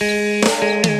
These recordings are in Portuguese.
còn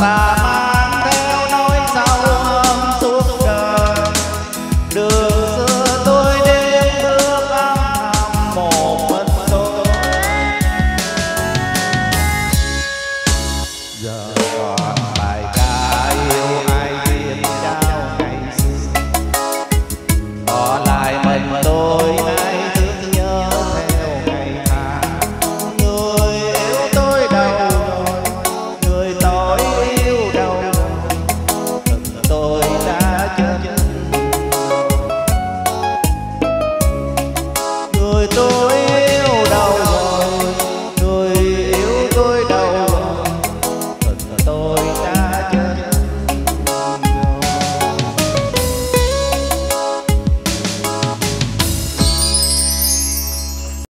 Mama